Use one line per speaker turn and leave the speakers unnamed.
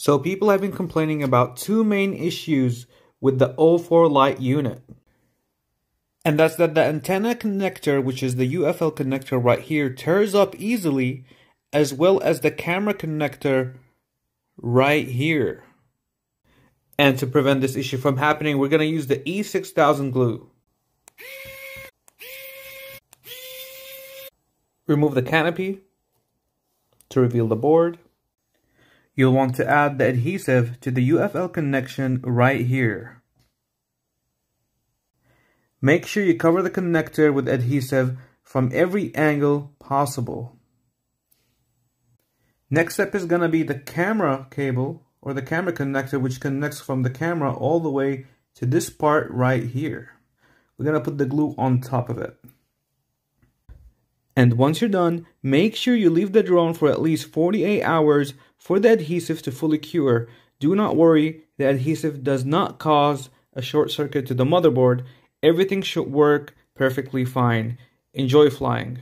So people have been complaining about two main issues with the O4 Lite unit. And that's that the antenna connector, which is the UFL connector right here, tears up easily, as well as the camera connector right here. And to prevent this issue from happening, we're going to use the E6000 glue. Remove the canopy to reveal the board. You'll want to add the adhesive to the UFL connection right here. Make sure you cover the connector with adhesive from every angle possible. Next step is going to be the camera cable or the camera connector which connects from the camera all the way to this part right here. We're going to put the glue on top of it. And once you're done, make sure you leave the drone for at least 48 hours for the adhesive to fully cure. Do not worry, the adhesive does not cause a short circuit to the motherboard. Everything should work perfectly fine. Enjoy flying.